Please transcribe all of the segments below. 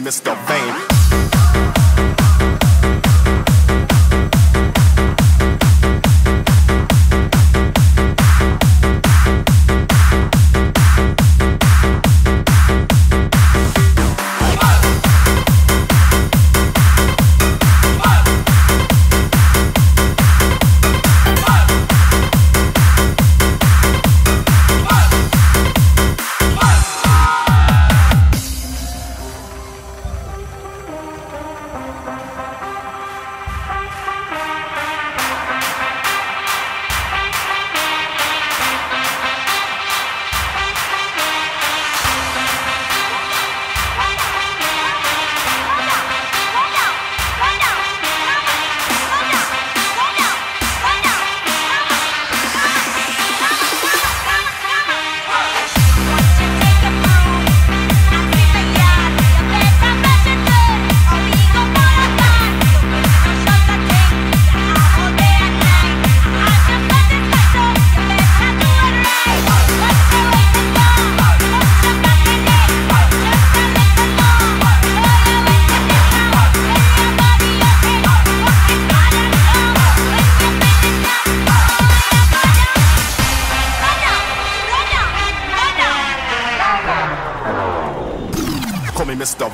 Mr. Vain.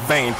vein.